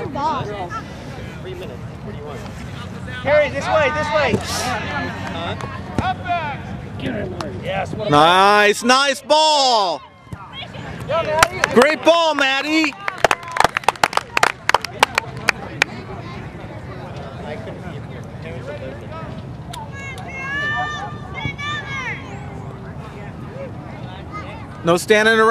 ball. Three minutes. What do you want? Harry, this way, this way. Yes, Nice, nice ball. Great ball, Maddie. No standing around.